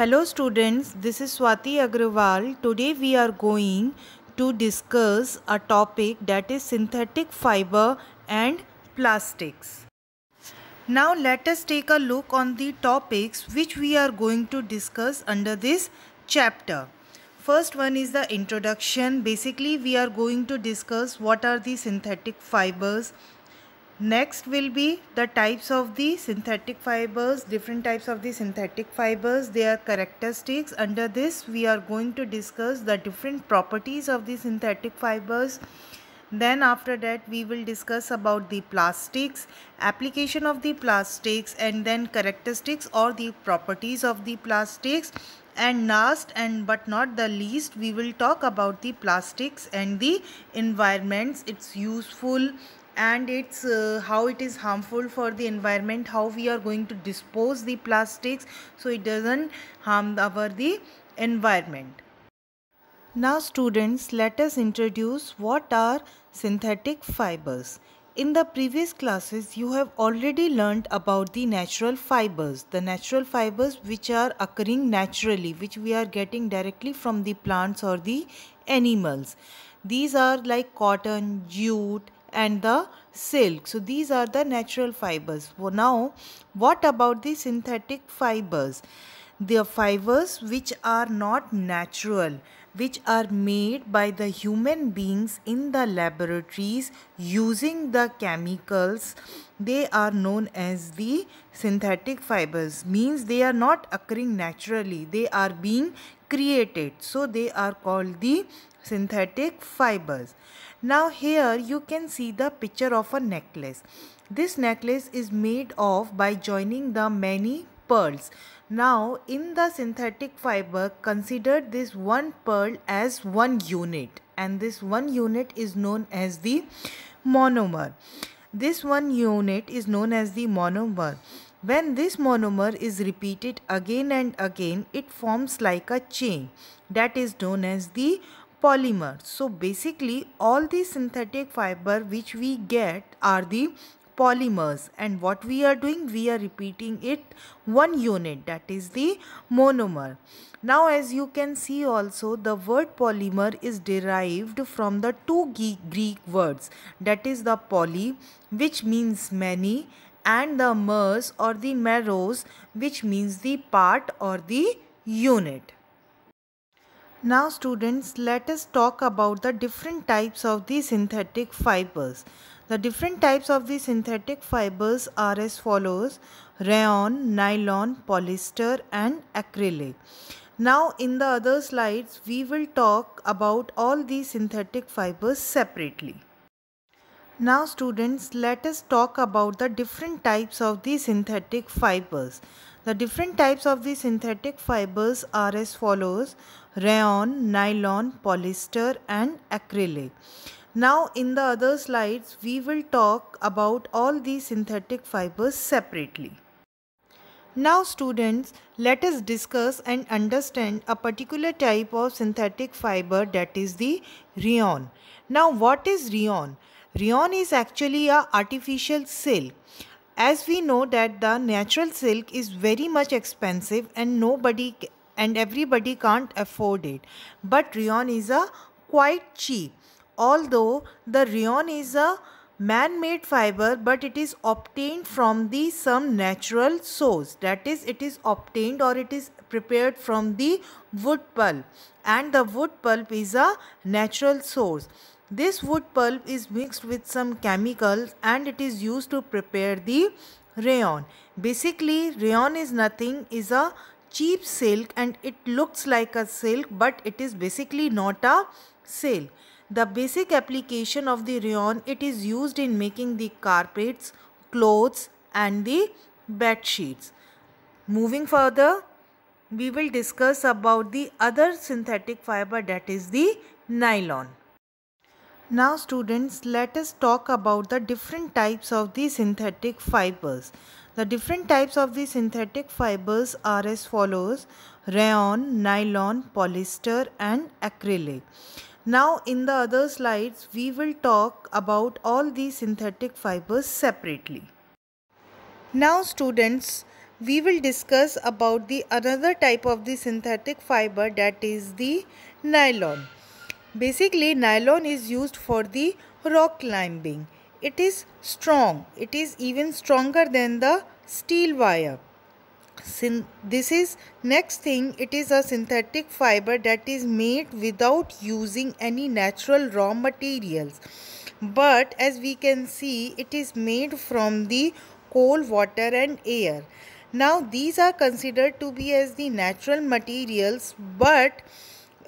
Hello students, this is Swati Agrawal. Today we are going to discuss a topic that is synthetic fiber and plastics. Now let us take a look on the topics which we are going to discuss under this chapter. First one is the introduction. Basically we are going to discuss what are the synthetic fibers, Next will be the types of the synthetic fibers, different types of the synthetic fibers, their characteristics. Under this, we are going to discuss the different properties of the synthetic fibers. Then after that, we will discuss about the plastics, application of the plastics and then characteristics or the properties of the plastics. And last and but not the least, we will talk about the plastics and the environments, its useful and it's uh, how it is harmful for the environment how we are going to dispose the plastics so it doesn't harm our the environment. Now students let us introduce what are synthetic fibers. In the previous classes you have already learned about the natural fibers the natural fibers which are occurring naturally which we are getting directly from the plants or the animals. These are like cotton jute and the silk. So these are the natural fibers. Well, now what about the synthetic fibers? The fibers which are not natural which are made by the human beings in the laboratories using the chemicals they are known as the synthetic fibers means they are not occurring naturally they are being created so they are called the synthetic fibers now here you can see the picture of a necklace. This necklace is made of by joining the many pearls. Now in the synthetic fiber consider this one pearl as one unit and this one unit is known as the monomer. This one unit is known as the monomer. When this monomer is repeated again and again, it forms like a chain that is known as the polymer. So basically all the synthetic fiber which we get are the polymers and what we are doing we are repeating it one unit that is the monomer. Now as you can see also the word polymer is derived from the two Greek words that is the poly which means many and the mers or the meros which means the part or the unit. Now students, let us talk about the different types of the synthetic fibers. The different types of the synthetic fibers are as follows. Rayon, nylon, polyester and acrylic. Now in the other slides, we will talk about all these synthetic fibers separately. Now students, let us talk about the different types of the synthetic fibers. The different types of the synthetic fibers are as follows rayon, nylon, polyester and acrylic. Now in the other slides we will talk about all these synthetic fibers separately. Now students let us discuss and understand a particular type of synthetic fiber that is the rayon. Now what is rayon? Rayon is actually a artificial silk as we know that the natural silk is very much expensive and nobody and everybody can't afford it but rayon is a quite cheap although the rayon is a man-made fiber but it is obtained from the some natural source that is it is obtained or it is prepared from the wood pulp and the wood pulp is a natural source this wood pulp is mixed with some chemicals and it is used to prepare the rayon. Basically, rayon is nothing, is a cheap silk and it looks like a silk but it is basically not a silk. The basic application of the rayon, it is used in making the carpets, clothes and the bed sheets. Moving further, we will discuss about the other synthetic fiber that is the nylon. Now students, let us talk about the different types of the synthetic fibers. The different types of the synthetic fibers are as follows. Rayon, nylon, polyester and acrylic. Now in the other slides, we will talk about all these synthetic fibers separately. Now students, we will discuss about the another type of the synthetic fiber that is the nylon. Basically nylon is used for the rock climbing. It is strong. It is even stronger than the steel wire. Syn this is next thing it is a synthetic fiber that is made without using any natural raw materials. But as we can see it is made from the coal water and air. Now these are considered to be as the natural materials but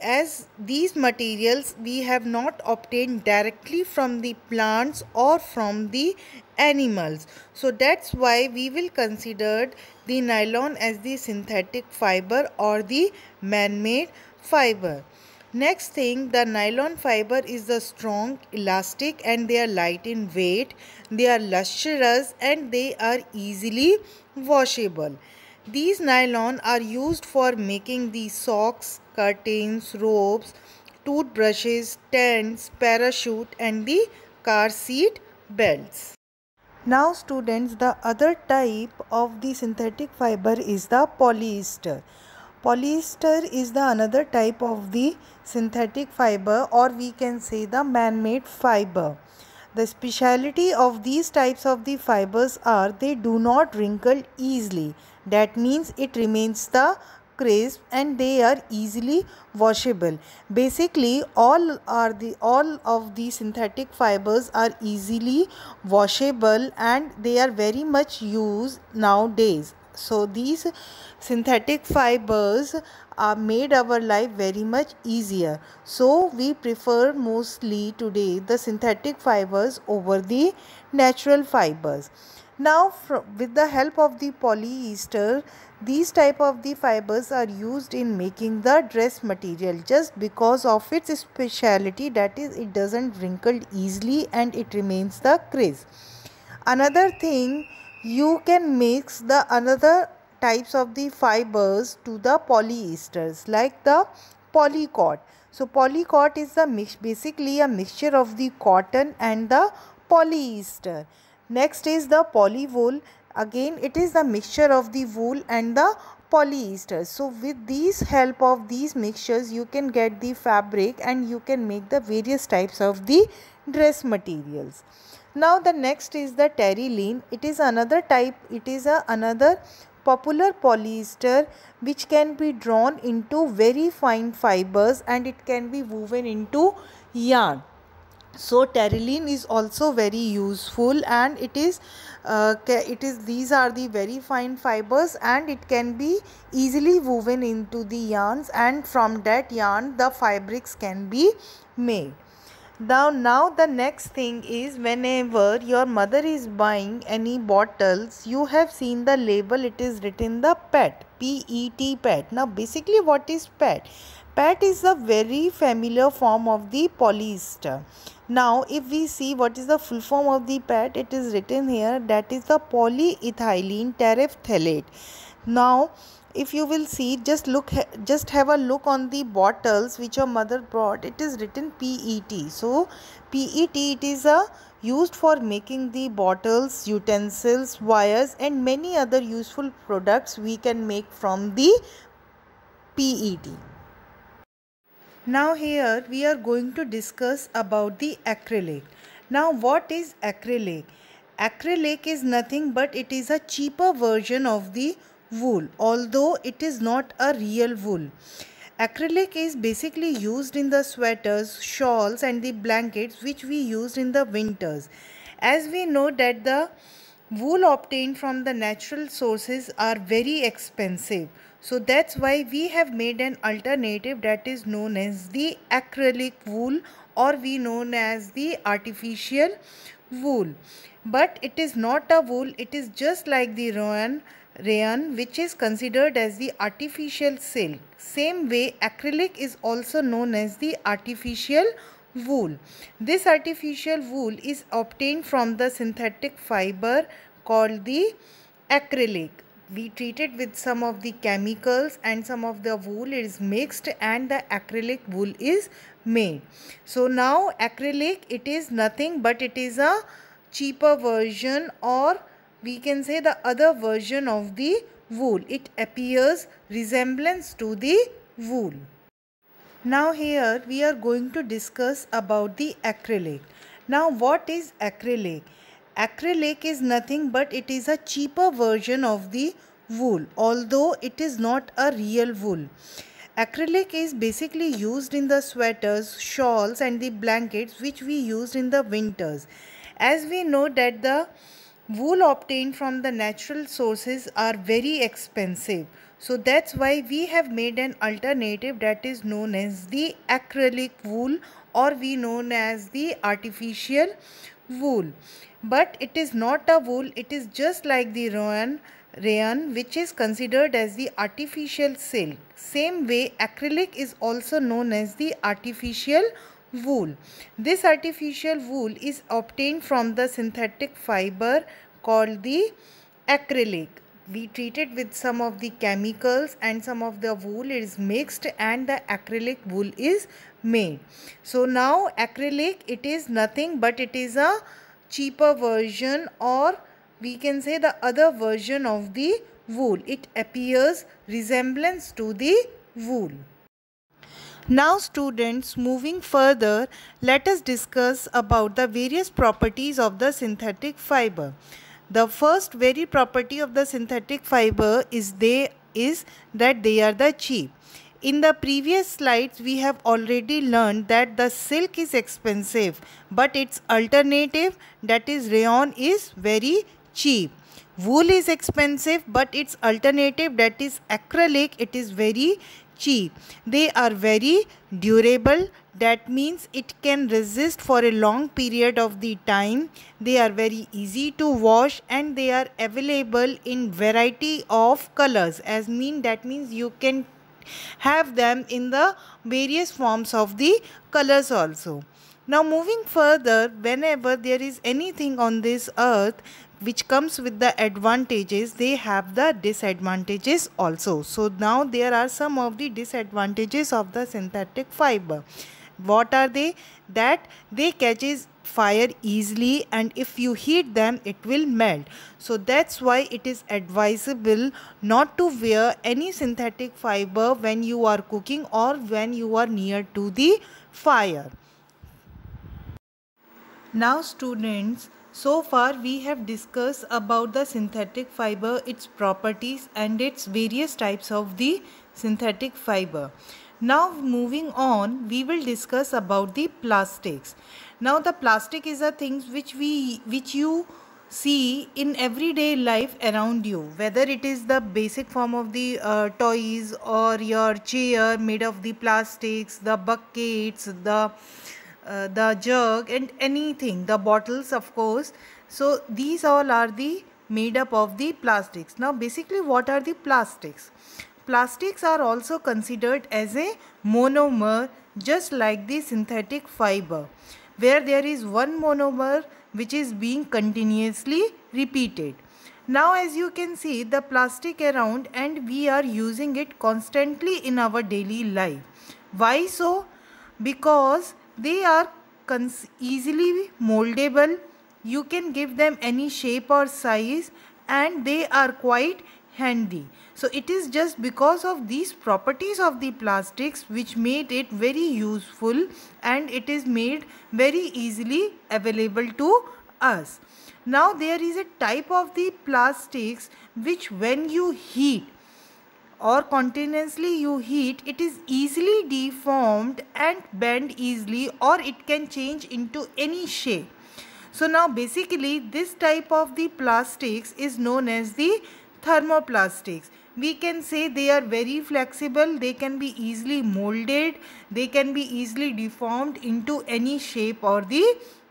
as these materials we have not obtained directly from the plants or from the animals. So that's why we will consider the nylon as the synthetic fiber or the man-made fiber. Next thing the nylon fiber is the strong elastic and they are light in weight. They are lustrous and they are easily washable. These nylon are used for making the socks curtains, ropes, toothbrushes, tents, parachute and the car seat belts. Now students, the other type of the synthetic fiber is the polyester. Polyester is the another type of the synthetic fiber or we can say the man-made fiber. The speciality of these types of the fibers are they do not wrinkle easily. That means it remains the crisp and they are easily washable. Basically all are the all of the synthetic fibers are easily washable and they are very much used nowadays. So these synthetic fibers are made our life very much easier. So we prefer mostly today the synthetic fibers over the natural fibers. Now with the help of the polyester, these type of the fibers are used in making the dress material just because of its speciality that is it doesn't wrinkle easily and it remains the crisp. Another thing you can mix the another types of the fibers to the polyesters like the polycot. So polycot is the mix basically a mixture of the cotton and the polyester. Next is the polywool. Again it is the mixture of the wool and the polyester. So with these help of these mixtures you can get the fabric and you can make the various types of the dress materials. Now the next is the terylene. It is another type. It is a another popular polyester which can be drawn into very fine fibers and it can be woven into yarn so terylene is also very useful and it is uh, it is these are the very fine fibers and it can be easily woven into the yarns and from that yarn the fabrics can be made. Now now the next thing is whenever your mother is buying any bottles you have seen the label it is written the pet pet pet now basically what is pet pet is a very familiar form of the polyester now, if we see what is the full form of the PET, it is written here that is the polyethylene terephthalate. Now, if you will see, just look, just have a look on the bottles which your mother brought. It is written PET. So, PET it is a used for making the bottles, utensils, wires and many other useful products we can make from the PET. Now here we are going to discuss about the acrylic. Now what is acrylic? Acrylic is nothing but it is a cheaper version of the wool although it is not a real wool. Acrylic is basically used in the sweaters, shawls and the blankets which we used in the winters. As we know that the wool obtained from the natural sources are very expensive. So that's why we have made an alternative that is known as the acrylic wool or we known as the artificial wool. But it is not a wool, it is just like the rayon, rayon which is considered as the artificial silk. Same way acrylic is also known as the artificial wool. This artificial wool is obtained from the synthetic fiber called the acrylic we treat it with some of the chemicals and some of the wool is mixed and the acrylic wool is made. So now acrylic it is nothing but it is a cheaper version or we can say the other version of the wool. It appears resemblance to the wool. Now here we are going to discuss about the acrylic. Now what is acrylic? Acrylic is nothing but it is a cheaper version of the wool although it is not a real wool. Acrylic is basically used in the sweaters, shawls and the blankets which we used in the winters. As we know that the wool obtained from the natural sources are very expensive. So that's why we have made an alternative that is known as the acrylic wool or we known as the artificial wool but it is not a wool it is just like the rayon rayon which is considered as the artificial silk. Same way acrylic is also known as the artificial wool. This artificial wool is obtained from the synthetic fiber called the acrylic. We treat it with some of the chemicals and some of the wool is mixed and the acrylic wool is made. So now acrylic it is nothing but it is a cheaper version or we can say the other version of the wool. It appears resemblance to the wool. Now students moving further let us discuss about the various properties of the synthetic fiber. The first very property of the synthetic fiber is they is that they are the cheap. In the previous slides, we have already learned that the silk is expensive, but its alternative, that is rayon, is very cheap. Wool is expensive, but its alternative, that is acrylic, it is very cheap. They are very durable. That means it can resist for a long period of the time. They are very easy to wash and they are available in variety of colors. As mean that means you can have them in the various forms of the colors also. Now moving further, whenever there is anything on this earth which comes with the advantages, they have the disadvantages also. So now there are some of the disadvantages of the synthetic fiber. What are they? That they catches fire easily and if you heat them it will melt so that's why it is advisable not to wear any synthetic fiber when you are cooking or when you are near to the fire now students so far we have discussed about the synthetic fiber its properties and its various types of the synthetic fiber. Now moving on we will discuss about the plastics. Now the plastic is a things which we which you see in everyday life around you whether it is the basic form of the uh, toys or your chair made of the plastics the buckets the uh, the jug and anything the bottles of course so these all are the made up of the plastics now basically what are the plastics plastics are also considered as a monomer just like the synthetic fiber where there is one monomer which is being continuously repeated. Now as you can see the plastic around and we are using it constantly in our daily life. Why so? Because they are easily moldable. You can give them any shape or size and they are quite handy. So it is just because of these properties of the plastics which made it very useful and it is made very easily available to us. Now there is a type of the plastics which when you heat or continuously you heat it is easily deformed and bend easily or it can change into any shape. So now basically this type of the plastics is known as the thermoplastics we can say they are very flexible they can be easily molded they can be easily deformed into any shape or the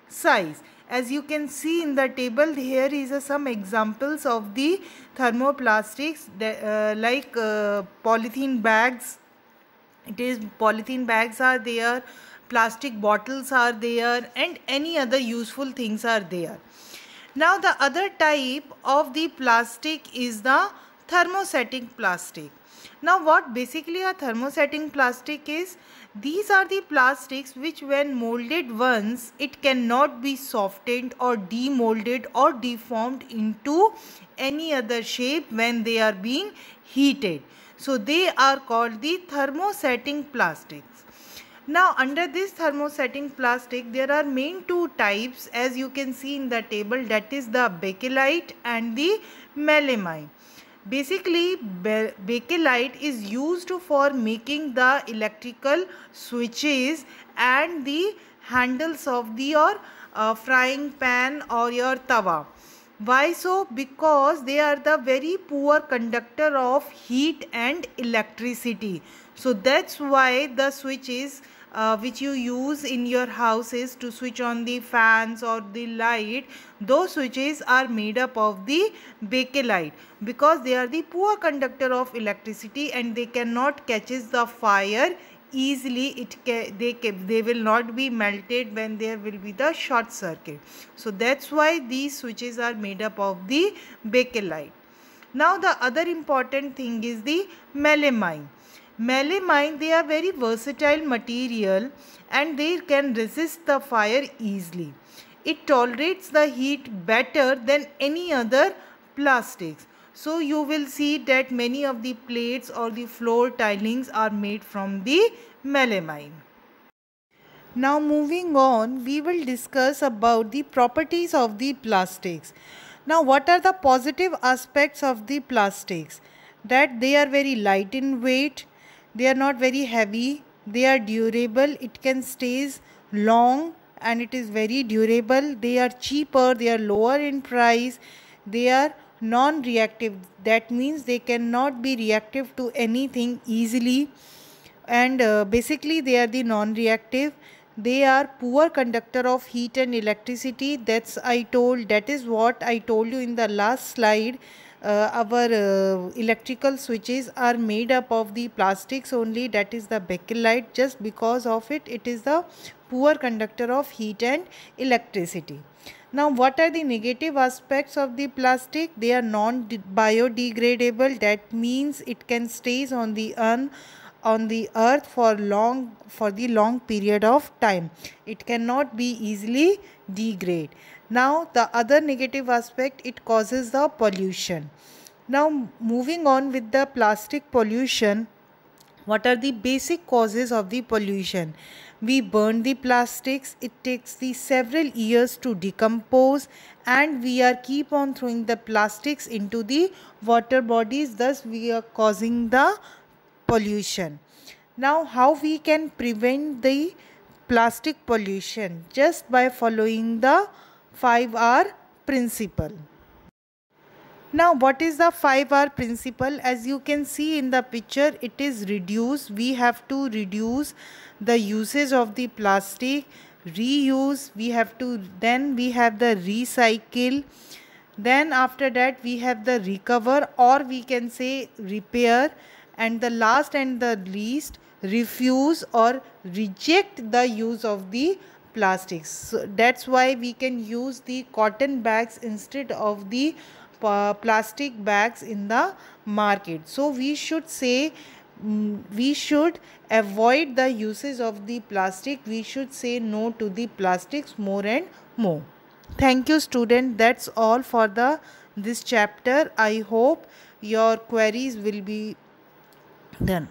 size as you can see in the table here is uh, some examples of the thermoplastics uh, like uh, polythene bags. It is polythene bags are there plastic bottles are there and any other useful things are there. Now the other type of the plastic is the thermostatic plastic. Now what basically a thermosetting plastic is? These are the plastics which when molded once it cannot be softened or demolded or deformed into any other shape when they are being heated. So they are called the thermosetting plastics. Now under this thermosetting plastic there are main two types as you can see in the table that is the bakelite and the melamine. Basically bakelite is used for making the electrical switches and the handles of the your uh, frying pan or your tawa. Why so? Because they are the very poor conductor of heat and electricity. So that's why the switches uh, which you use in your houses to switch on the fans or the light those switches are made up of the bakelite because they are the poor conductor of electricity and they cannot catches the fire easily. It they they will not be melted when there will be the short circuit. So that's why these switches are made up of the bakelite. Now the other important thing is the melamine melamine they are very versatile material and they can resist the fire easily it tolerates the heat better than any other plastics so you will see that many of the plates or the floor tilings are made from the melamine. Now moving on, we will discuss about the properties of the plastics. Now what are the positive aspects of the plastics? That they are very light in weight, they are not very heavy, they are durable, it can stays long and it is very durable, they are cheaper, they are lower in price, they are non-reactive. That means they cannot be reactive to anything easily. And uh, basically they are the non-reactive. They are poor conductor of heat and electricity. That's i told that is what i told you in the last slide our uh, electrical switches are made up of the plastics only. That is the bakelite. Just because of it it is the poor conductor of heat and electricity. Now what are the negative aspects of the plastic? They are non-biodegradable. That means it can stays on the on the earth for long for the long period of time. It cannot be easily degrade now the other negative aspect it causes the pollution. Now moving on with the plastic pollution what are the basic causes of the pollution? We burn the plastics it takes the several years to decompose and we are keep on throwing the plastics into the water bodies thus we are causing the pollution. Now how we can prevent the plastic pollution? Just by following the 5r principle now what is the 5R principle? As you can see in the picture, it is reduce. We have to reduce the usage of the plastic, reuse. We have to, then we have the recycle. Then after that we have the recover or we can say repair. And the last and the least, refuse or reject the use of the plastics. So that's why we can use the cotton bags instead of the plastic bags in the market. So we should say mm, we should avoid the uses of the plastic. We should say no to the plastics more and more. Thank you student. That's all for the this chapter. I hope your queries will be done.